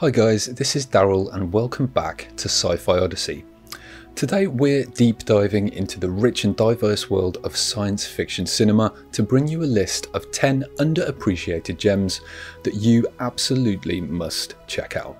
Hi guys, this is Darrel and welcome back to Sci-Fi Odyssey. Today we're deep diving into the rich and diverse world of science fiction cinema to bring you a list of 10 underappreciated gems that you absolutely must check out.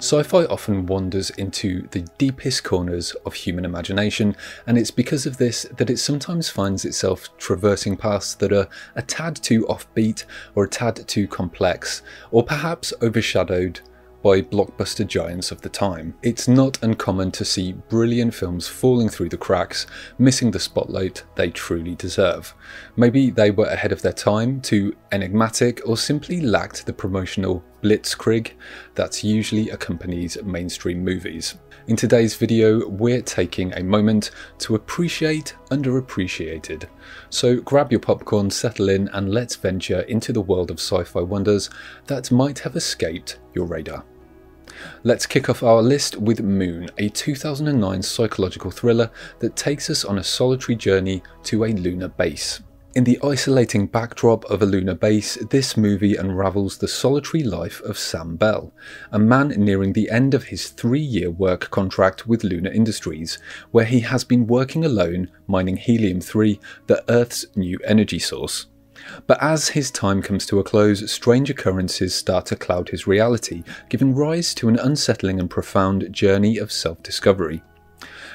Sci-fi often wanders into the deepest corners of human imagination, and it's because of this that it sometimes finds itself traversing paths that are a tad too offbeat or a tad too complex, or perhaps overshadowed by blockbuster giants of the time. It's not uncommon to see brilliant films falling through the cracks, missing the spotlight they truly deserve. Maybe they were ahead of their time, too enigmatic, or simply lacked the promotional blitzkrieg that usually accompanies mainstream movies. In today's video, we're taking a moment to appreciate underappreciated. So grab your popcorn, settle in, and let's venture into the world of sci-fi wonders that might have escaped your radar. Let's kick off our list with Moon, a 2009 psychological thriller that takes us on a solitary journey to a lunar base. In the isolating backdrop of a lunar base, this movie unravels the solitary life of Sam Bell, a man nearing the end of his three year work contract with Lunar Industries, where he has been working alone mining helium 3, the Earth's new energy source. But as his time comes to a close, strange occurrences start to cloud his reality, giving rise to an unsettling and profound journey of self discovery.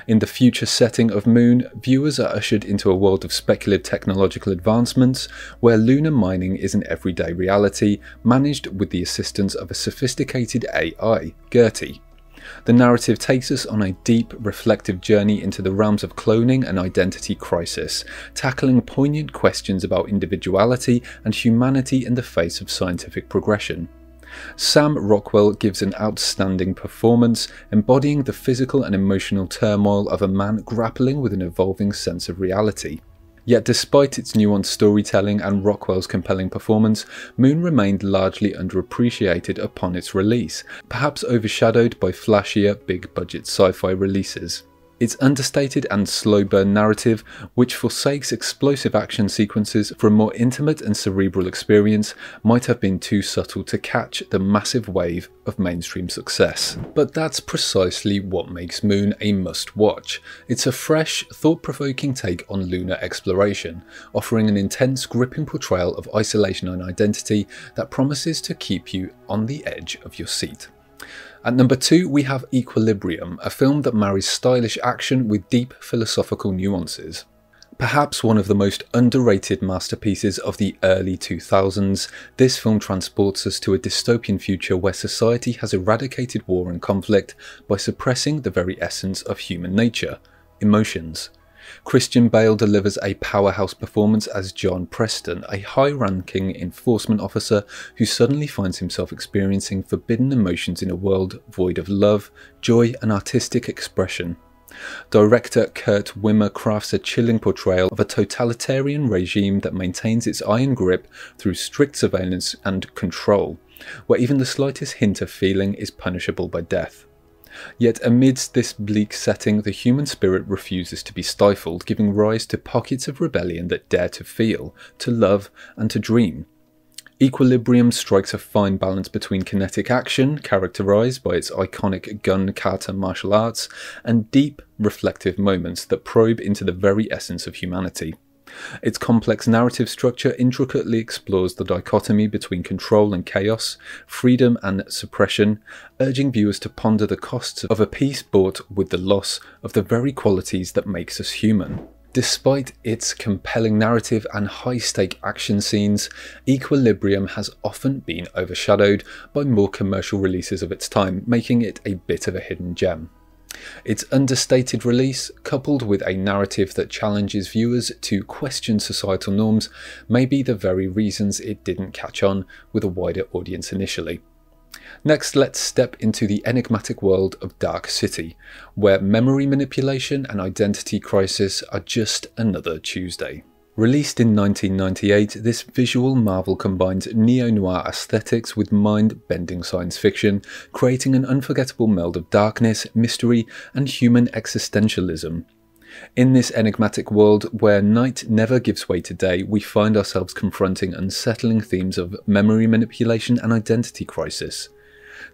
In the future setting of Moon, viewers are ushered into a world of speculative technological advancements where lunar mining is an everyday reality, managed with the assistance of a sophisticated AI, GERTY. The narrative takes us on a deep, reflective journey into the realms of cloning and identity crisis, tackling poignant questions about individuality and humanity in the face of scientific progression. Sam Rockwell gives an outstanding performance, embodying the physical and emotional turmoil of a man grappling with an evolving sense of reality. Yet despite its nuanced storytelling and Rockwell's compelling performance, Moon remained largely underappreciated upon its release, perhaps overshadowed by flashier, big-budget sci-fi releases. Its understated and slow burn narrative, which forsakes explosive action sequences for a more intimate and cerebral experience, might have been too subtle to catch the massive wave of mainstream success. But that's precisely what makes Moon a must watch. It's a fresh, thought provoking take on lunar exploration, offering an intense, gripping portrayal of isolation and identity that promises to keep you on the edge of your seat. At number two, we have Equilibrium, a film that marries stylish action with deep philosophical nuances. Perhaps one of the most underrated masterpieces of the early 2000s, this film transports us to a dystopian future where society has eradicated war and conflict by suppressing the very essence of human nature emotions. Christian Bale delivers a powerhouse performance as John Preston, a high ranking enforcement officer who suddenly finds himself experiencing forbidden emotions in a world void of love, joy, and artistic expression. Director Kurt Wimmer crafts a chilling portrayal of a totalitarian regime that maintains its iron grip through strict surveillance and control, where even the slightest hint of feeling is punishable by death. Yet amidst this bleak setting, the human spirit refuses to be stifled, giving rise to pockets of rebellion that dare to feel, to love, and to dream. Equilibrium strikes a fine balance between kinetic action, characterized by its iconic gun kata martial arts, and deep, reflective moments that probe into the very essence of humanity. Its complex narrative structure intricately explores the dichotomy between control and chaos, freedom and suppression, urging viewers to ponder the costs of a peace bought with the loss of the very qualities that makes us human. Despite its compelling narrative and high stake action scenes, Equilibrium has often been overshadowed by more commercial releases of its time, making it a bit of a hidden gem. Its understated release, coupled with a narrative that challenges viewers to question societal norms, may be the very reasons it didn't catch on with a wider audience initially. Next, let's step into the enigmatic world of Dark City, where memory manipulation and identity crisis are just another Tuesday. Released in 1998, this visual marvel combines neo-noir aesthetics with mind-bending science fiction, creating an unforgettable meld of darkness, mystery, and human existentialism. In this enigmatic world where night never gives way to day, we find ourselves confronting unsettling themes of memory manipulation and identity crisis.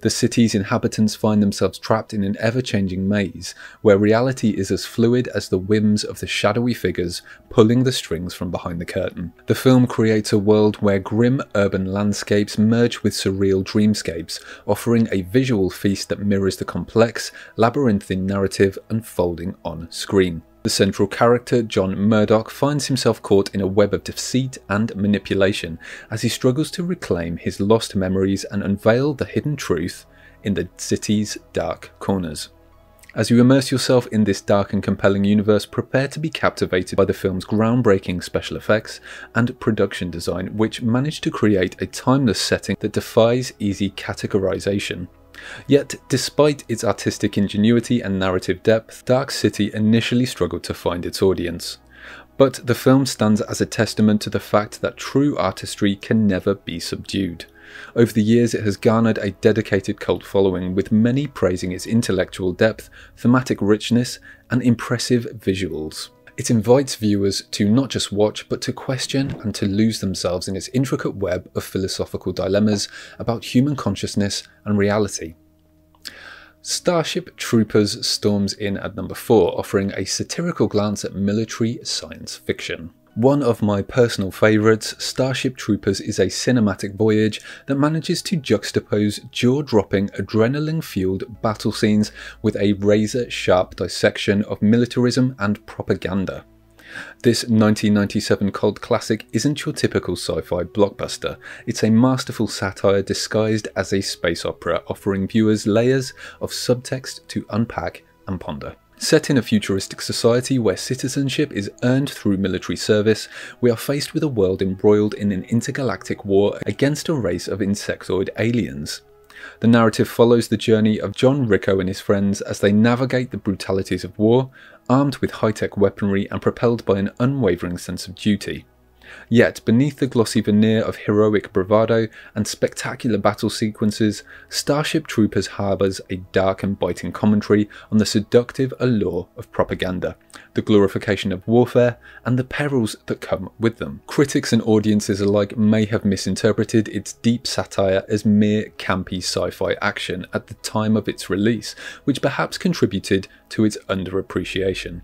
The city's inhabitants find themselves trapped in an ever changing maze, where reality is as fluid as the whims of the shadowy figures pulling the strings from behind the curtain. The film creates a world where grim urban landscapes merge with surreal dreamscapes, offering a visual feast that mirrors the complex, labyrinthine narrative unfolding on screen. The central character, John Murdoch, finds himself caught in a web of deceit and manipulation as he struggles to reclaim his lost memories and unveil the hidden truth in the city's dark corners. As you immerse yourself in this dark and compelling universe, prepare to be captivated by the film's groundbreaking special effects and production design, which manage to create a timeless setting that defies easy categorization. Yet, despite its artistic ingenuity and narrative depth, Dark City initially struggled to find its audience. But the film stands as a testament to the fact that true artistry can never be subdued. Over the years, it has garnered a dedicated cult following, with many praising its intellectual depth, thematic richness, and impressive visuals. It invites viewers to not just watch, but to question and to lose themselves in its intricate web of philosophical dilemmas about human consciousness and reality. Starship Troopers storms in at number 4, offering a satirical glance at military science fiction. One of my personal favourites, Starship Troopers is a cinematic voyage that manages to juxtapose jaw dropping, adrenaline fueled battle scenes with a razor sharp dissection of militarism and propaganda. This 1997 cult classic isn't your typical sci fi blockbuster, it's a masterful satire disguised as a space opera, offering viewers layers of subtext to unpack and ponder. Set in a futuristic society where citizenship is earned through military service, we are faced with a world embroiled in an intergalactic war against a race of insectoid aliens. The narrative follows the journey of John Rico and his friends as they navigate the brutalities of war, armed with high tech weaponry and propelled by an unwavering sense of duty. Yet, beneath the glossy veneer of heroic bravado and spectacular battle sequences, Starship Troopers harbours a dark and biting commentary on the seductive allure of propaganda, the glorification of warfare, and the perils that come with them. Critics and audiences alike may have misinterpreted its deep satire as mere campy sci fi action at the time of its release, which perhaps contributed to its underappreciation.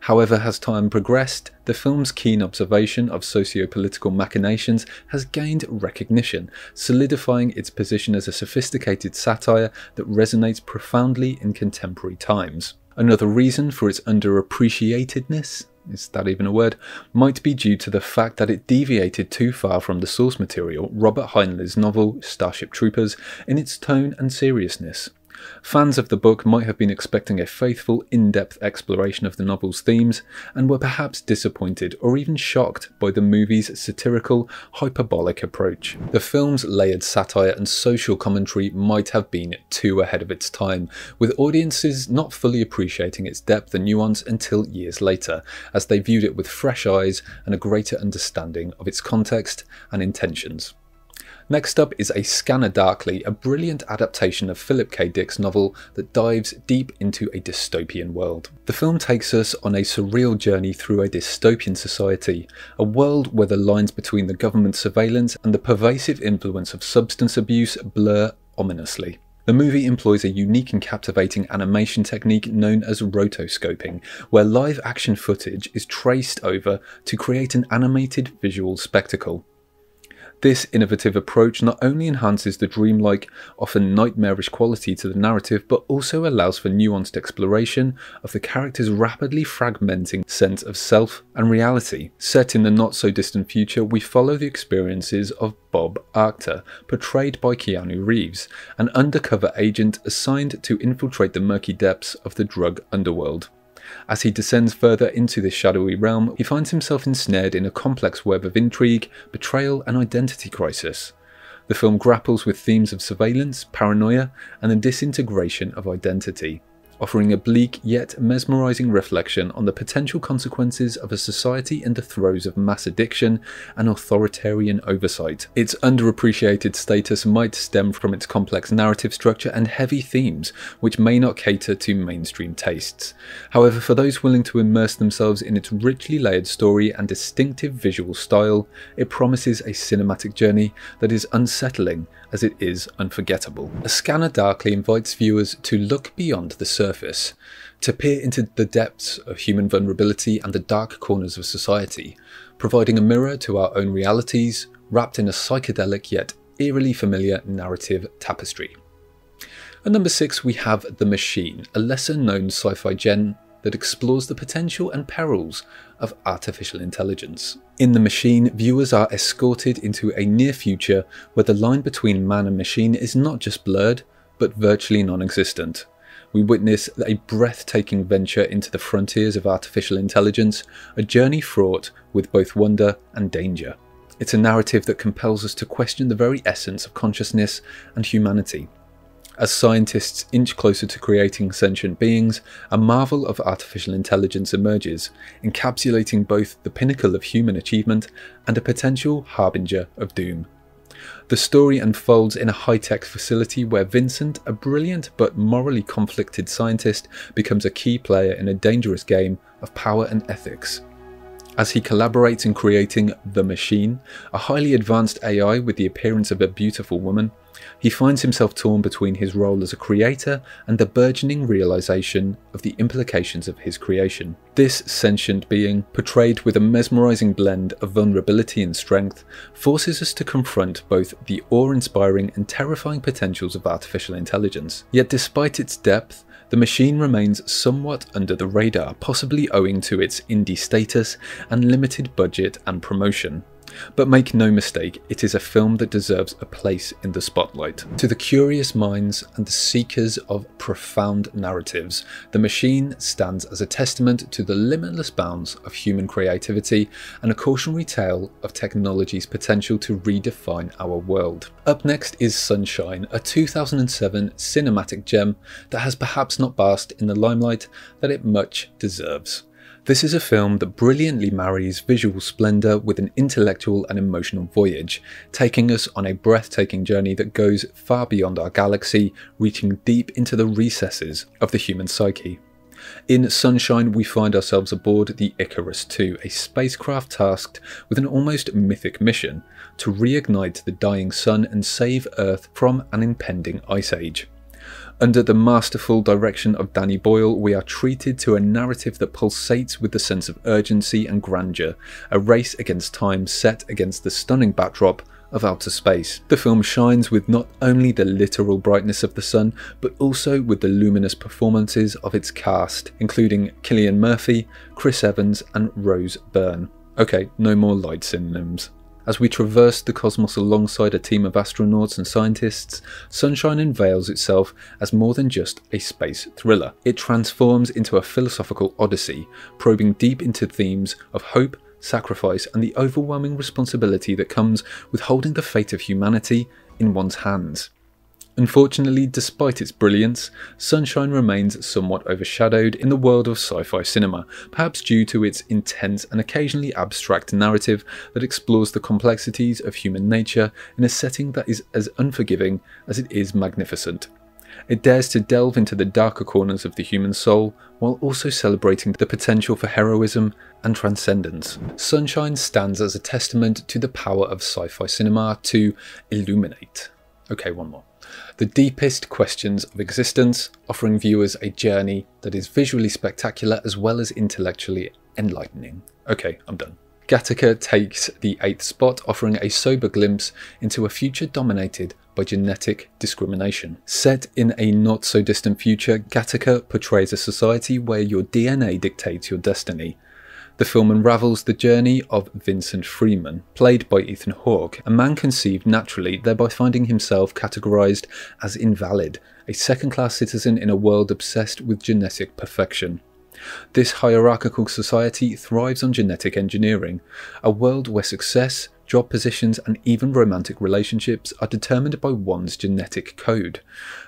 However, as time progressed, the film's keen observation of socio-political machinations has gained recognition, solidifying its position as a sophisticated satire that resonates profoundly in contemporary times. Another reason for its underappreciatedness is that even a word, might be due to the fact that it deviated too far from the source material, Robert Heinlein's novel Starship Troopers, in its tone and seriousness. Fans of the book might have been expecting a faithful, in depth exploration of the novel's themes, and were perhaps disappointed or even shocked by the movie's satirical, hyperbolic approach. The film's layered satire and social commentary might have been too ahead of its time, with audiences not fully appreciating its depth and nuance until years later, as they viewed it with fresh eyes and a greater understanding of its context and intentions. Next up is A Scanner Darkly, a brilliant adaptation of Philip K. Dick's novel that dives deep into a dystopian world. The film takes us on a surreal journey through a dystopian society, a world where the lines between the government surveillance and the pervasive influence of substance abuse blur ominously. The movie employs a unique and captivating animation technique known as rotoscoping, where live action footage is traced over to create an animated visual spectacle. This innovative approach not only enhances the dreamlike, often nightmarish quality to the narrative, but also allows for nuanced exploration of the character's rapidly fragmenting sense of self and reality. Set in the not so distant future, we follow the experiences of Bob Arctor, portrayed by Keanu Reeves, an undercover agent assigned to infiltrate the murky depths of the drug underworld. As he descends further into this shadowy realm, he finds himself ensnared in a complex web of intrigue, betrayal, and identity crisis. The film grapples with themes of surveillance, paranoia, and the disintegration of identity. Offering a bleak yet mesmerising reflection on the potential consequences of a society in the throes of mass addiction and authoritarian oversight. Its underappreciated status might stem from its complex narrative structure and heavy themes, which may not cater to mainstream tastes. However, for those willing to immerse themselves in its richly layered story and distinctive visual style, it promises a cinematic journey that is unsettling as it is unforgettable. A Scanner Darkly invites viewers to look beyond the surface, to peer into the depths of human vulnerability and the dark corners of society, providing a mirror to our own realities, wrapped in a psychedelic yet eerily familiar narrative tapestry. At number 6 we have The Machine, a lesser known sci-fi gem that explores the potential and perils of artificial intelligence. In The Machine, viewers are escorted into a near future where the line between man and machine is not just blurred, but virtually non-existent. We witness a breathtaking venture into the frontiers of artificial intelligence, a journey fraught with both wonder and danger. It's a narrative that compels us to question the very essence of consciousness and humanity, as scientists inch closer to creating sentient beings, a marvel of artificial intelligence emerges, encapsulating both the pinnacle of human achievement and a potential harbinger of doom. The story unfolds in a high tech facility where Vincent, a brilliant but morally conflicted scientist, becomes a key player in a dangerous game of power and ethics. As he collaborates in creating The Machine, a highly advanced AI with the appearance of a beautiful woman, he finds himself torn between his role as a creator and the burgeoning realization of the implications of his creation. This sentient being, portrayed with a mesmerizing blend of vulnerability and strength, forces us to confront both the awe-inspiring and terrifying potentials of artificial intelligence. Yet despite its depth, the machine remains somewhat under the radar, possibly owing to its indie status and limited budget and promotion. But make no mistake, it is a film that deserves a place in the spotlight. To the curious minds and the seekers of profound narratives, The Machine stands as a testament to the limitless bounds of human creativity and a cautionary tale of technology's potential to redefine our world. Up next is Sunshine, a 2007 cinematic gem that has perhaps not basked in the limelight that it much deserves. This is a film that brilliantly marries visual splendour with an intellectual and emotional voyage, taking us on a breathtaking journey that goes far beyond our galaxy, reaching deep into the recesses of the human psyche. In Sunshine, we find ourselves aboard the Icarus II, a spacecraft tasked with an almost mythic mission to reignite the dying sun and save Earth from an impending ice age. Under the masterful direction of Danny Boyle, we are treated to a narrative that pulsates with the sense of urgency and grandeur, a race against time set against the stunning backdrop of outer space. The film shines with not only the literal brightness of the sun, but also with the luminous performances of its cast, including Cillian Murphy, Chris Evans, and Rose Byrne. Okay, no more light synonyms. As we traverse the cosmos alongside a team of astronauts and scientists, Sunshine unveils itself as more than just a space thriller. It transforms into a philosophical odyssey, probing deep into themes of hope, sacrifice, and the overwhelming responsibility that comes with holding the fate of humanity in one's hands. Unfortunately, despite its brilliance, Sunshine remains somewhat overshadowed in the world of sci-fi cinema, perhaps due to its intense and occasionally abstract narrative that explores the complexities of human nature in a setting that is as unforgiving as it is magnificent. It dares to delve into the darker corners of the human soul while also celebrating the potential for heroism and transcendence. Sunshine stands as a testament to the power of sci-fi cinema to illuminate. Okay, one more the deepest questions of existence, offering viewers a journey that is visually spectacular as well as intellectually enlightening. Okay, I'm done. Gattaca takes the eighth spot, offering a sober glimpse into a future dominated by genetic discrimination. Set in a not so distant future, Gattaca portrays a society where your DNA dictates your destiny, the film unravels the journey of Vincent Freeman, played by Ethan Hawke, a man conceived naturally, thereby finding himself categorized as invalid, a second class citizen in a world obsessed with genetic perfection. This hierarchical society thrives on genetic engineering, a world where success, job positions, and even romantic relationships are determined by one's genetic code.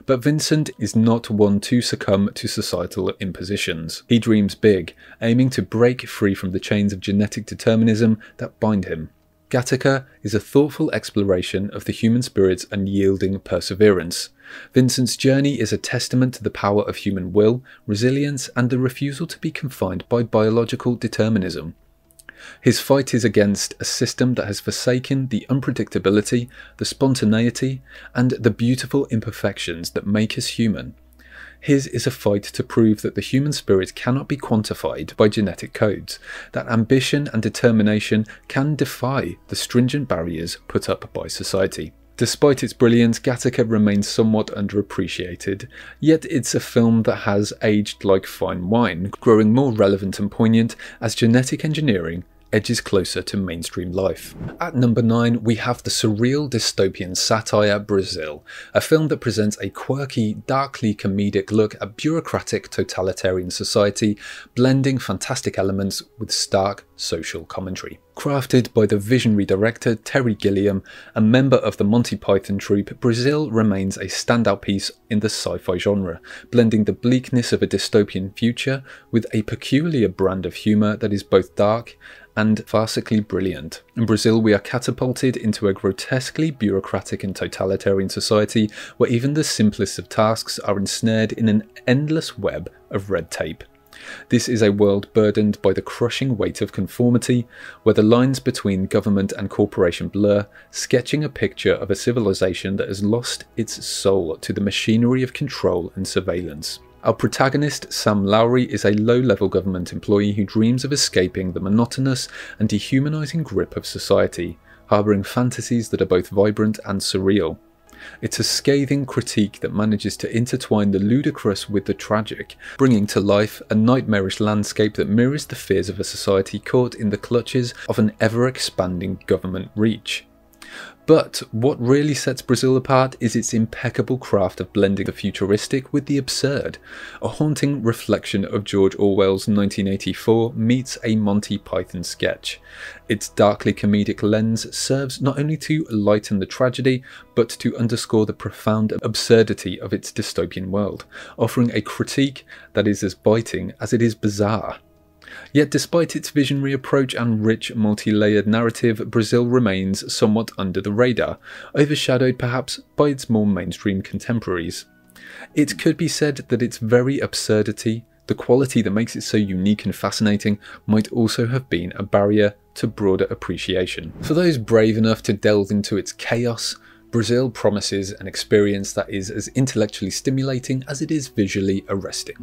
But Vincent is not one to succumb to societal impositions. He dreams big, aiming to break free from the chains of genetic determinism that bind him. Gattaca is a thoughtful exploration of the human spirit's unyielding perseverance. Vincent's journey is a testament to the power of human will, resilience, and the refusal to be confined by biological determinism. His fight is against a system that has forsaken the unpredictability, the spontaneity, and the beautiful imperfections that make us human. His is a fight to prove that the human spirit cannot be quantified by genetic codes, that ambition and determination can defy the stringent barriers put up by society. Despite its brilliance, Gattaca remains somewhat underappreciated, yet it's a film that has aged like fine wine, growing more relevant and poignant as genetic engineering edges closer to mainstream life. At number 9, we have the surreal dystopian satire Brazil, a film that presents a quirky, darkly comedic look at bureaucratic totalitarian society, blending fantastic elements with stark social commentary. Crafted by the visionary director Terry Gilliam, a member of the Monty Python troupe, Brazil remains a standout piece in the sci-fi genre, blending the bleakness of a dystopian future with a peculiar brand of humour that is both dark and farcically brilliant. In Brazil, we are catapulted into a grotesquely bureaucratic and totalitarian society where even the simplest of tasks are ensnared in an endless web of red tape. This is a world burdened by the crushing weight of conformity, where the lines between government and corporation blur, sketching a picture of a civilization that has lost its soul to the machinery of control and surveillance. Our protagonist, Sam Lowry, is a low level government employee who dreams of escaping the monotonous and dehumanizing grip of society, harbouring fantasies that are both vibrant and surreal. It's a scathing critique that manages to intertwine the ludicrous with the tragic, bringing to life a nightmarish landscape that mirrors the fears of a society caught in the clutches of an ever expanding government reach. But what really sets Brazil apart is its impeccable craft of blending the futuristic with the absurd. A haunting reflection of George Orwell's 1984 meets a Monty Python sketch. Its darkly comedic lens serves not only to lighten the tragedy, but to underscore the profound absurdity of its dystopian world, offering a critique that is as biting as it is bizarre. Yet despite its visionary approach and rich multi-layered narrative, Brazil remains somewhat under the radar, overshadowed perhaps by its more mainstream contemporaries. It could be said that its very absurdity, the quality that makes it so unique and fascinating, might also have been a barrier to broader appreciation. For those brave enough to delve into its chaos, Brazil promises an experience that is as intellectually stimulating as it is visually arresting.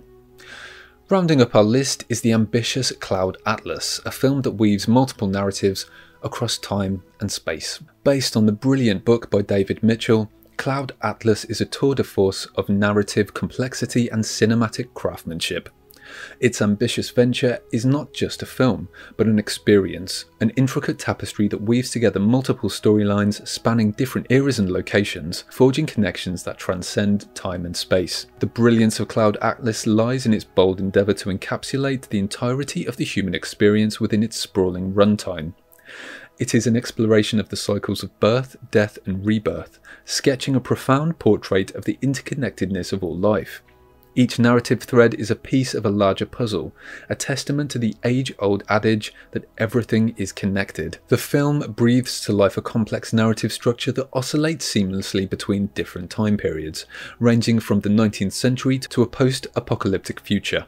Rounding up our list is the ambitious Cloud Atlas, a film that weaves multiple narratives across time and space. Based on the brilliant book by David Mitchell, Cloud Atlas is a tour de force of narrative complexity and cinematic craftsmanship. Its ambitious venture is not just a film, but an experience, an intricate tapestry that weaves together multiple storylines spanning different eras and locations, forging connections that transcend time and space. The brilliance of Cloud Atlas lies in its bold endeavour to encapsulate the entirety of the human experience within its sprawling runtime. It is an exploration of the cycles of birth, death, and rebirth, sketching a profound portrait of the interconnectedness of all life. Each narrative thread is a piece of a larger puzzle, a testament to the age old adage that everything is connected. The film breathes to life a complex narrative structure that oscillates seamlessly between different time periods, ranging from the 19th century to a post apocalyptic future.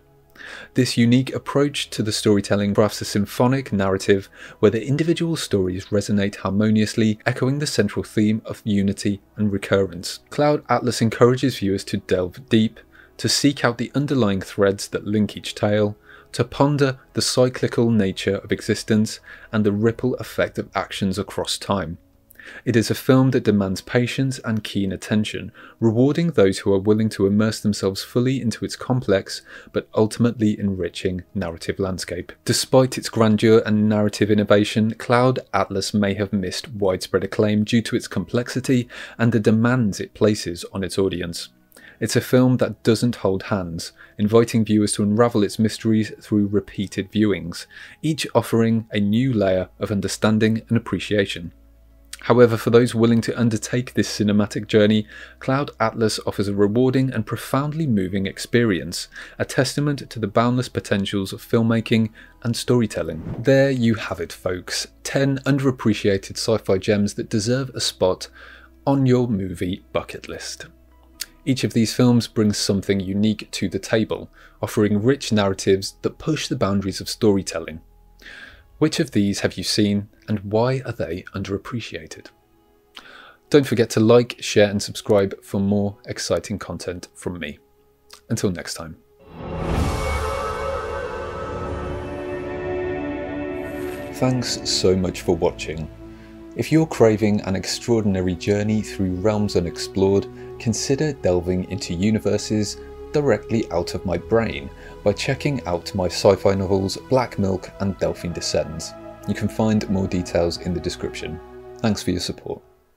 This unique approach to the storytelling crafts a symphonic narrative where the individual stories resonate harmoniously, echoing the central theme of unity and recurrence. Cloud Atlas encourages viewers to delve deep, to seek out the underlying threads that link each tale, to ponder the cyclical nature of existence and the ripple effect of actions across time. It is a film that demands patience and keen attention, rewarding those who are willing to immerse themselves fully into its complex but ultimately enriching narrative landscape. Despite its grandeur and narrative innovation, Cloud Atlas may have missed widespread acclaim due to its complexity and the demands it places on its audience. It's a film that doesn't hold hands, inviting viewers to unravel its mysteries through repeated viewings, each offering a new layer of understanding and appreciation. However, for those willing to undertake this cinematic journey, Cloud Atlas offers a rewarding and profoundly moving experience, a testament to the boundless potentials of filmmaking and storytelling. There you have it, folks 10 underappreciated sci fi gems that deserve a spot on your movie bucket list. Each of these films brings something unique to the table, offering rich narratives that push the boundaries of storytelling. Which of these have you seen and why are they underappreciated? Don't forget to like, share, and subscribe for more exciting content from me. Until next time. Thanks so much for watching. If you're craving an extraordinary journey through realms unexplored, consider delving into universes directly out of my brain by checking out my sci-fi novels Black Milk and Delphine Descends. You can find more details in the description. Thanks for your support.